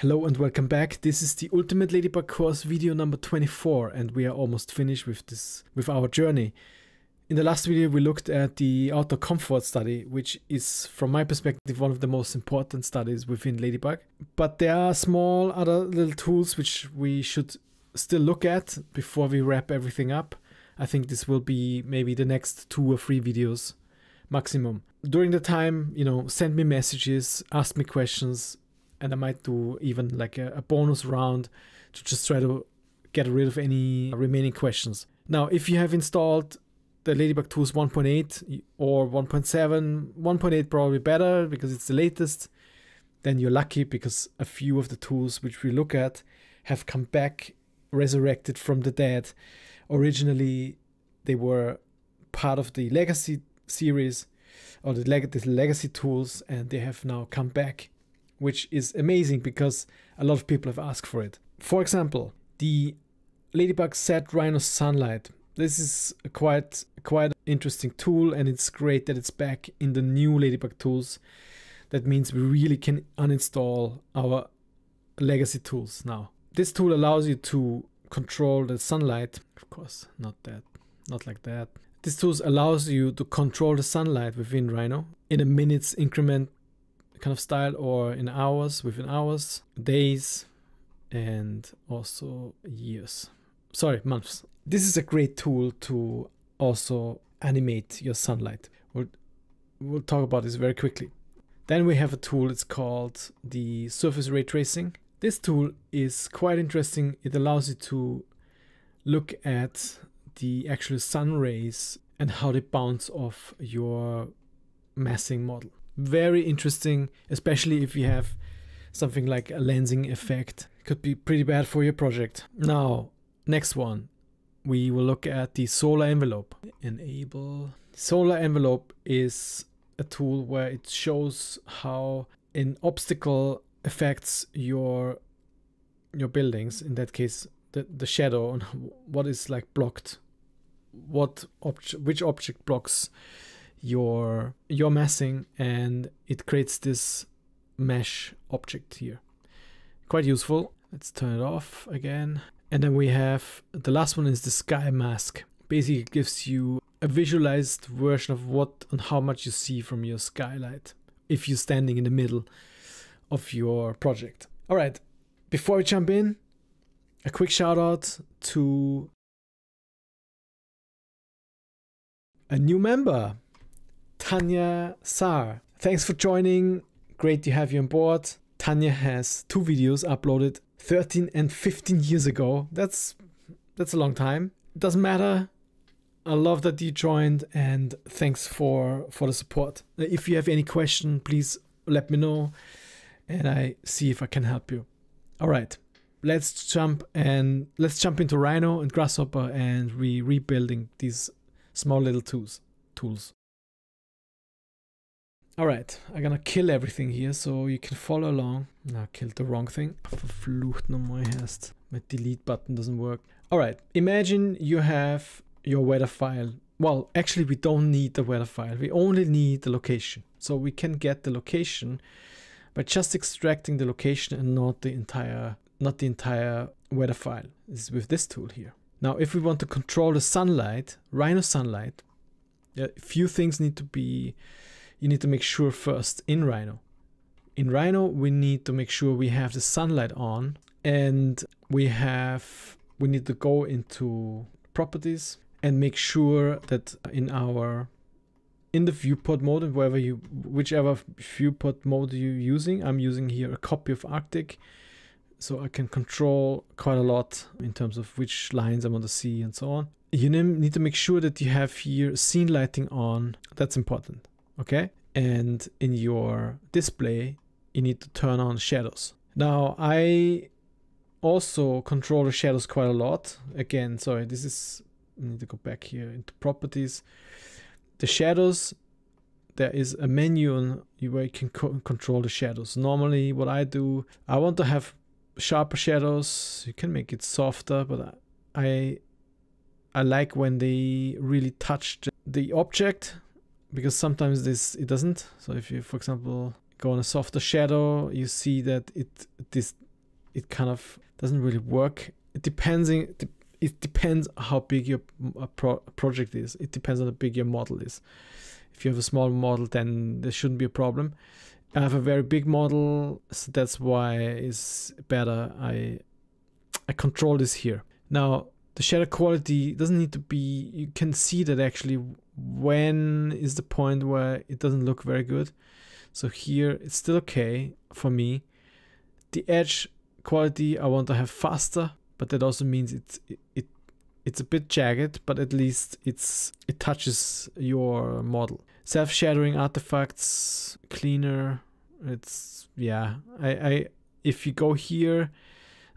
Hello and welcome back. This is the Ultimate Ladybug course video number 24 and we are almost finished with this with our journey. In the last video we looked at the outdoor comfort study which is from my perspective one of the most important studies within Ladybug. But there are small other little tools which we should still look at before we wrap everything up. I think this will be maybe the next two or three videos maximum. During the time, you know, send me messages, ask me questions, and I might do even like a, a bonus round to just try to get rid of any remaining questions. Now, if you have installed the Ladybug Tools 1.8 or 1.7, 1.8 probably better because it's the latest, then you're lucky because a few of the tools which we look at have come back resurrected from the dead. Originally, they were part of the Legacy series or the, leg- the Legacy tools, and they have now come back which is amazing because a lot of people have asked for it. For example, the Ladybug Set Rhino Sunlight. This is a quite quite interesting tool and it's great that it's back in the new Ladybug tools. That means we really can uninstall our legacy tools now. This tool allows you to control the sunlight. Of course, not that, not like that. This tool allows you to control the sunlight within Rhino in a minutes increment kind of style or in hours, within hours, days, and also years. Sorry, months. This is a great tool to also animate your sunlight. We'll, we'll talk about this very quickly. Then we have a tool, it's called the surface ray tracing. This tool is quite interesting. It allows you to look at the actual sun rays and how they bounce off your massing model very interesting, especially if you have something like a lensing effect. Could be pretty bad for your project. Now, next one, we will look at the solar envelope. Enable. Solar envelope is a tool where it shows how an obstacle affects your your buildings. In that case, the, the shadow and what is like blocked, what which object blocks your your meshing and it creates this mesh object here. Quite useful. Let's turn it off again. And then we have the last one is the sky mask. Basically gives you a visualized version of what and how much you see from your skylight if you're standing in the middle of your project. All right, before we jump in, a quick shout out to a new member. Tanya Sar. Thanks for joining. Great to have you on board. Tanya has two videos uploaded 13 and 15 years ago. That's that's a long time. It doesn't matter. I love that you joined and thanks for for the support. If you have any question, please let me know and I see if I can help you. All right. Let's jump and let's jump into Rhino and Grasshopper and we rebuilding these small little tools tools. Alright, I'm gonna kill everything here so you can follow along. No, I killed the wrong thing. Verflucht nochmal heißt. My delete button doesn't work. Alright, imagine you have your weather file. Well, actually we don't need the weather file. We only need the location. So we can get the location by just extracting the location and not the entire not the entire weather file. This is with this tool here. Now, if we want to control the sunlight, Rhino sunlight, a few things need to be you need to make sure first in Rhino. In Rhino, we need to make sure we have the sunlight on and we have we need to go into properties and make sure that in our in the viewport mode wherever you whichever viewport mode you're using i'm using here a copy of arctic. So i can control quite a lot in terms of which lines i want to see and so on. You need to make sure that you have here scene lighting on. That's important okay? And in your display, you need to turn on shadows. Now, I also control the shadows quite a lot. Again, sorry, this is, I need to go back here into properties. The shadows, there is a menu where you can co control the shadows. Normally, what I do, I want to have sharper shadows. You can make it softer, but I I like when they really touch the object because sometimes this it doesn't. So if you, for example, go on a softer shadow, you see that it this it kind of doesn't really work. It depends. in, It depends how big your pro project is. It depends on how big your model is. If you have a small model, then there shouldn't be a problem. I have a very big model, so that's why it's better. I I control this here. Now the shadow quality doesn't need to be. You can see that actually when is the point where it doesn't look very good. So here it's still okay for me. The edge quality I want to have faster, but that also means it's it, it it's a bit jagged, but at least it's it touches your model. Self-shadowing artifacts, cleaner. It's yeah. I I if you go here,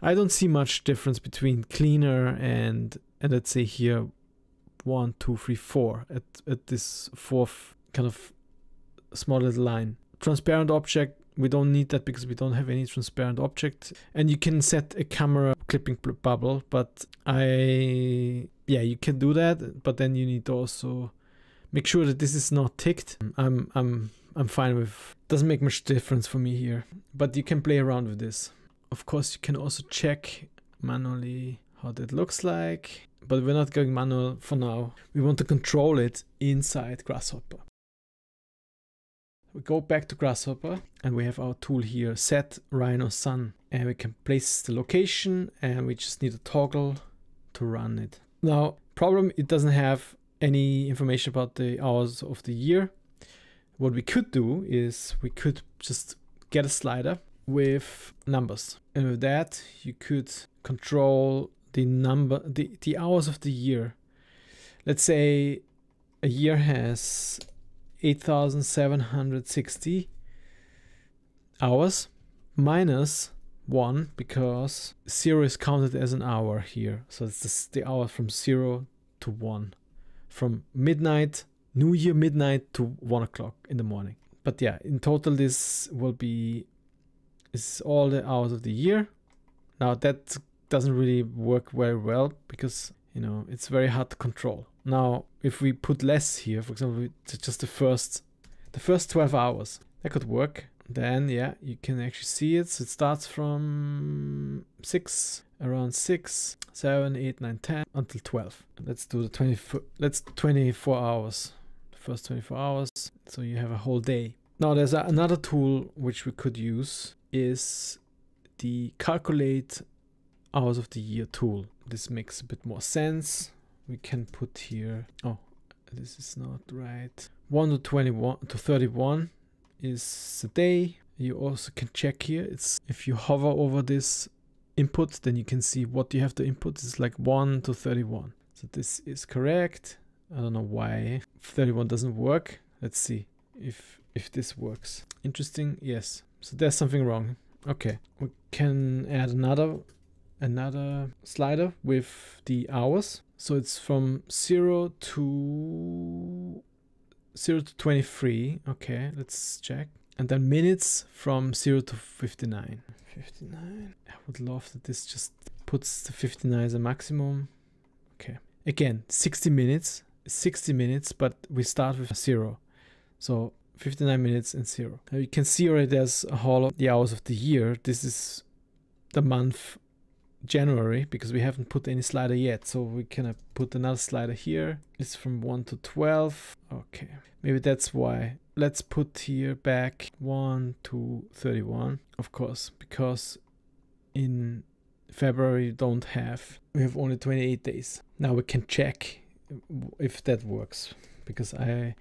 I don't see much difference between cleaner and and let's say here one, two, three, four at at this fourth kind of small little line. Transparent object we don't need that because we don't have any transparent object. And you can set a camera clipping bubble but i yeah you can do that but then you need to also make sure that this is not ticked. I'm i'm i'm fine with doesn't make much difference for me here but you can play around with this of course you can also check manually how that looks like but we're not going manual for now we want to control it inside grasshopper we go back to Grasshopper and we have our tool here, set Rhino Sun. And we can place the location and we just need a toggle to run it. Now, problem, it doesn't have any information about the hours of the year. What we could do is we could just get a slider with numbers. And with that, you could control the number, the, the hours of the year. Let's say a year has 8760 hours minus 1 because 0 is counted as an hour here. So it's the, hour from 0 to 1. From midnight, New Year midnight to 1 o'clock in the morning. But yeah, in total this will be is all the hours of the year. Now that doesn't really work very well because you know it's very hard to control. Now, if we put less here, for example, just the first, the first 12 hours, that could work. Then, yeah, you can actually see it. So it starts from 6, around 6, 7, 8, 9, 10, until 12. Let's do the 20, let's 24 hours. The first 24 hours. So you have a whole day. Now, there's another tool which we could use is the calculate hours of the year tool. This makes a bit more sense. We can put here oh this is not right. 1 to 21 to 31 is the day. You also can check here. It's if you hover over this input then you can see what you have to input. It's like 1 to 31 so this is correct. I don't know why 31 doesn't work. Let's see if if this works. Interesting? Yes so there's something wrong okay we can add another another slider with the hours so it's from 0 to 0 to 23. Okay, let's check. And then minutes from 0 to 59. 59. I would love that this just puts the 59 as a maximum. Okay. Again, 60 minutes. 60 minutes, but we start with 0. So 59 minutes and 0. Now you can see already there's a whole of the hours of the year. This is the month January because we haven't put any slider yet. So we can uh, put another slider here. It's from 1 to 12. Okay, maybe that's why. Let's put here back 1 to 31, of course, because in February you don't have, we have only 28 days. Now we can check if that works because I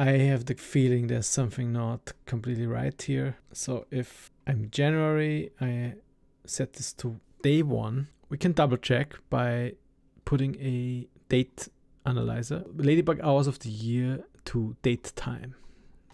I have the feeling there's something not completely right here. So if I'm January, I set this to day one, we can double check by putting a date analyzer, Ladybug hours of the year to date time.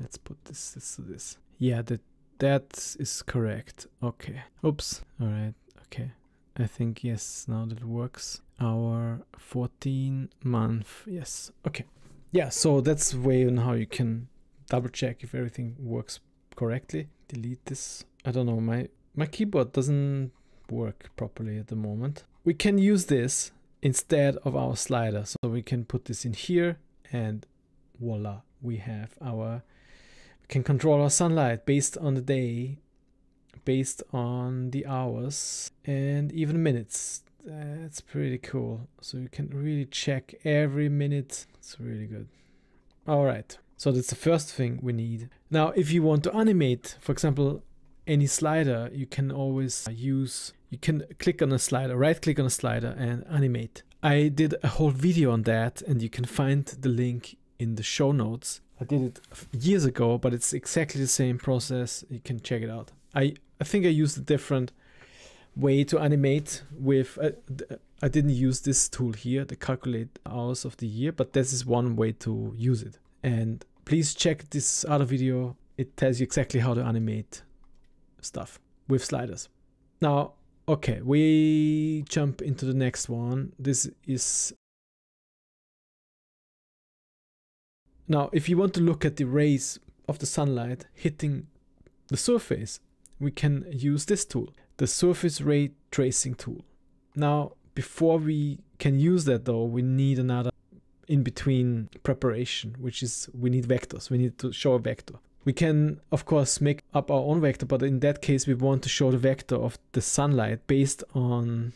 Let's put this, let's do this. Yeah, that that is correct. Okay. Oops. All right. Okay. I think yes, now that works. Our 14 month. Yes. Okay. Yeah, so that's way on how you can double check if everything works correctly. Delete this. I don't know, my my keyboard doesn't work properly at the moment. We can use this instead of our slider. So we can put this in here and voila, we have our, we can control our sunlight based on the day based on the hours and even minutes. That's pretty cool. So you can really check every minute. It's really good. All right. So that's the first thing we need. Now, if you want to animate, for example, any slider, you can always uh, use, you can click on a slider, right click on a slider and animate. I did a whole video on that and you can find the link in the show notes. I did it years ago, but it's exactly the same process. You can check it out. I, I think I used a different way to animate with, uh, I didn't use this tool here, the calculate hours of the year, but this is one way to use it. And please check this other video. It tells you exactly how to animate stuff with sliders. Now, okay, we jump into the next one. This is now if you want to look at the rays of the sunlight hitting the surface, we can use this tool, the surface ray tracing tool. Now, before we can use that though, we need another in between preparation, which is we need vectors. We need to show a vector. We can, of course, make up our own vector, but in that case, we want to show the vector of the sunlight based on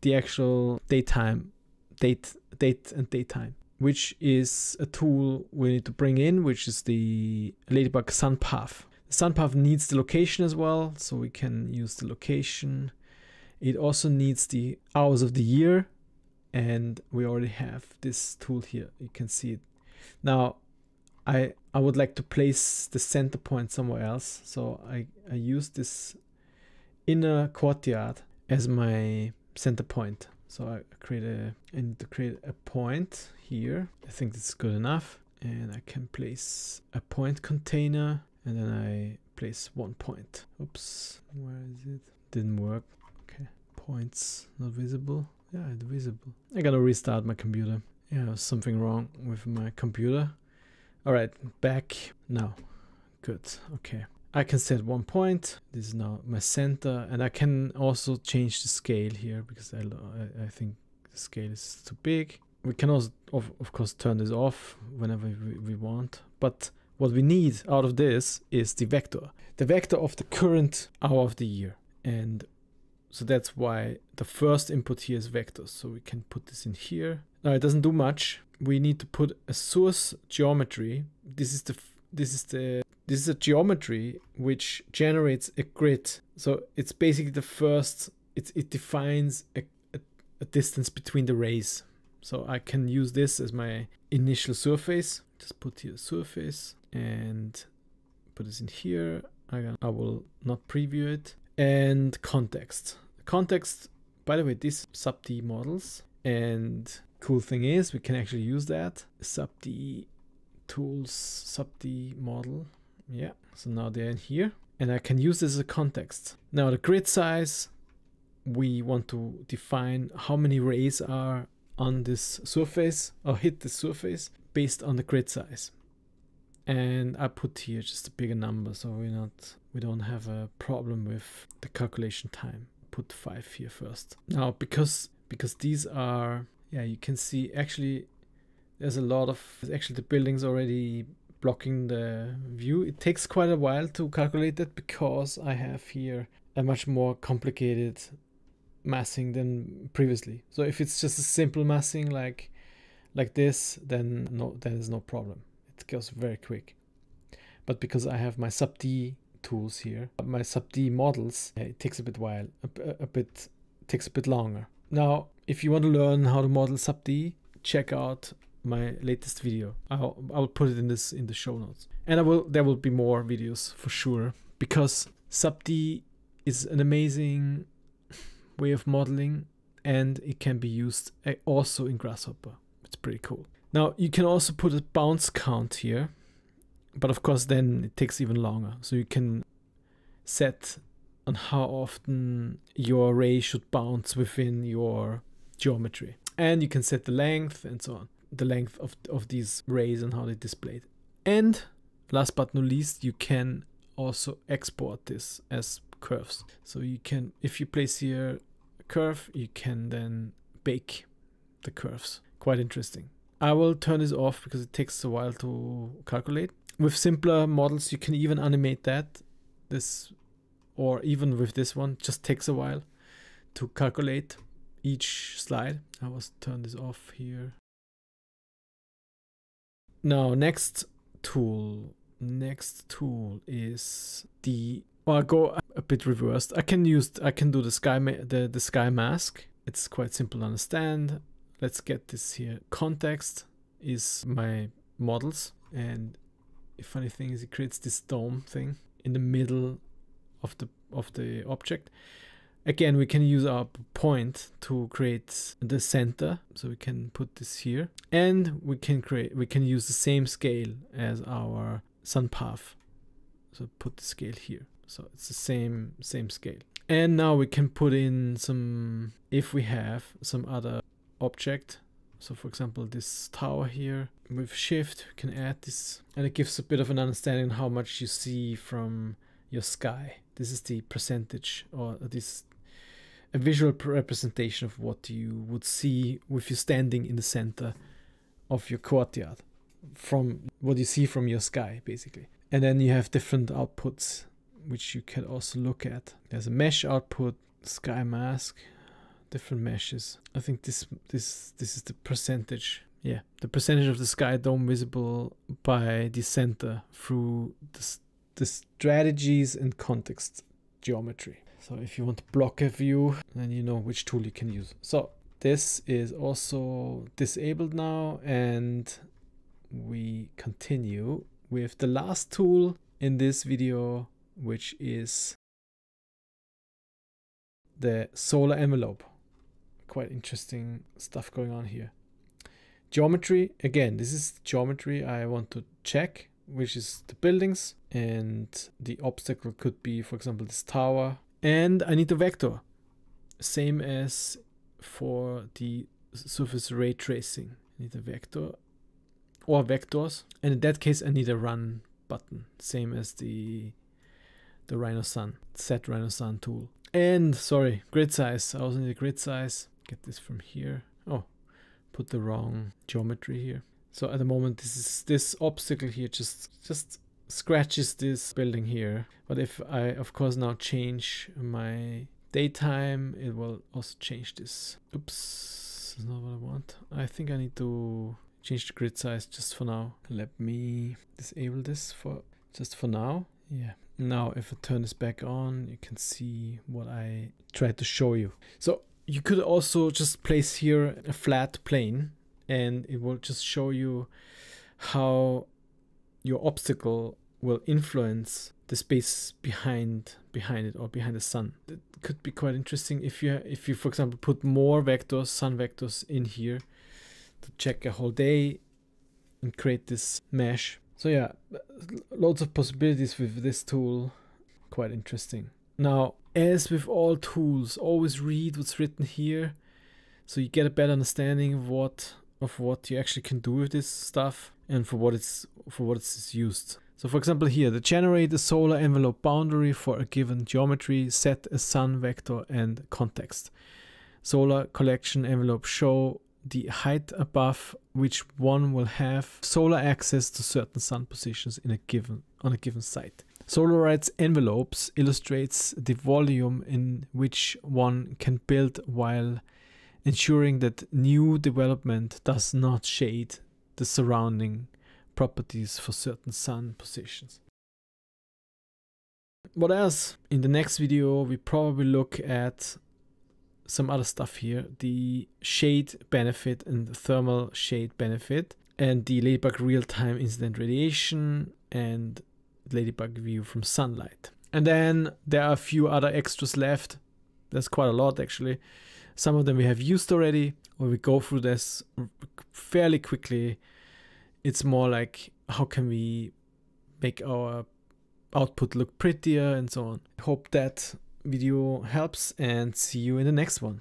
the actual daytime, date, date and daytime, which is a tool we need to bring in, which is the Ladybug Sun Path. The sun path needs the location as well, so we can use the location. It also needs the hours of the year, and we already have this tool here. You can see it. Now, I I would like to place the center point somewhere else. So I, I use this inner courtyard as my center point. So I create a I need to create a point here. I think this is good enough. And I can place a point container and then I place one point. Oops, where is it? Didn't work. Okay, points not visible. Yeah, it's visible. I gotta restart my computer. Yeah, something wrong with my computer. All right, back now. Good, okay. I can set one point. This is now my center and I can also change the scale here because I, I, think the scale is too big. We can also, of, of course, turn this off whenever we, we want. But what we need out of this is the vector. The vector of the current hour of the year. And so that's why the first input here is vectors. So we can put this in here. Now it doesn't do much we need to put a source geometry. This is the this is the this is a geometry which generates a grid. So it's basically the first. It it defines a, a, a distance between the rays. So I can use this as my initial surface. Just put here surface and put this in here. I, I will not preview it. And context. Context, by the way, these sub-D models and Cool thing is we can actually use that. Sub-D tools, sub-D model. Yeah, so now they're in here. And I can use this as a context. Now the grid size, we want to define how many rays are on this surface or hit the surface based on the grid size. And I put here just a bigger number so we're not we don't have a problem with the calculation time. Put five here first. Now because because these are yeah, you can see actually there's a lot of actually the buildings already blocking the view. It takes quite a while to calculate that because I have here a much more complicated massing than previously. So if it's just a simple massing like like this, then no, then there's no problem. It goes very quick. But because I have my sub-D tools here, my sub-D models, it takes a bit while, a, a bit takes a bit longer. Now, if you want to learn how to model sub-D, check out my latest video. I'll, I'll put it in this in the show notes. And I will there will be more videos for sure because sub-D is an amazing way of modeling and it can be used eh, also in Grasshopper. It's pretty cool. Now you can also put a bounce count here, but of course then it takes even longer. So you can set on how often your array should bounce within your geometry. And you can set the length and so on, the length of, of these rays and how they displayed. And last but not least, you can also export this as curves. So you can, if you place here a curve, you can then bake the curves. Quite interesting. I will turn this off because it takes a while to calculate. With simpler models, you can even animate that. This or even with this one, just takes a while to calculate each slide. I was turn this off here. Now, next tool, next tool is the. Oh, well, I'll go a bit reversed. I can use. I can do the sky the the sky mask. It's quite simple to understand. Let's get this here. Context is my models, and the funny thing is, it creates this dome thing in the middle of the of the object. Again we can use our point to create the center so we can put this here. And we can create we can use the same scale as our sun path. So put the scale here. So it's the same same scale. And now we can put in some if we have some other object. So for example this tower here. With shift you can add this and it gives a bit of an understanding how much you see from your sky. This is the percentage or this a visual representation of what you would see with you standing in the center of your courtyard from what you see from your sky basically. And then you have different outputs which you can also look at. There's a mesh output sky mask different meshes i think this this this is the percentage yeah the percentage of the sky dome visible by the center through the, the strategies and context geometry so if you want to block a view, then you know which tool you can use. So this is also disabled now and we continue with the last tool in this video, which is the solar envelope. Quite interesting stuff going on here. Geometry, again, this is geometry I want to check, which is the buildings and the obstacle could be, for example, this tower and I need a vector, same as for the surface ray tracing. I need a vector or vectors, and in that case I need a run button, same as the the Rhino-Sun, set Rhino-Sun tool. And sorry, grid size. I also need a grid size. Get this from here. Oh, put the wrong geometry here. So at the moment, this is this obstacle here just just scratches this building here. But if I, of course, now change my daytime, it will also change this. Oops, that's not what I want. I think I need to change the grid size just for now. Let me disable this for just for now. Yeah. Now, if I turn this back on, you can see what I tried to show you. So you could also just place here a flat plane and it will just show you how your obstacle will influence the space behind behind it or behind the sun. It could be quite interesting if you if you for example put more vectors, sun vectors in here to check a whole day and create this mesh. So yeah, loads of possibilities with this tool. Quite interesting. Now, as with all tools, always read what's written here so you get a better understanding of what of what you actually can do with this stuff and for what it's for what it's used. So for example here, the generate a solar envelope boundary for a given geometry, set a sun vector and context. Solar collection envelope show the height above which one will have solar access to certain sun positions in a given on a given site. Solar rights envelopes illustrates the volume in which one can build while ensuring that new development does not shade the surrounding properties for certain sun positions. What else? In the next video, we probably look at some other stuff here. The shade benefit and the thermal shade benefit and the Ladybug real-time incident radiation and Ladybug view from sunlight. And then there are a few other extras left. There's quite a lot actually. Some of them we have used already, or we go through this fairly quickly. It's more like how can we make our output look prettier and so on. Hope that video helps and see you in the next one.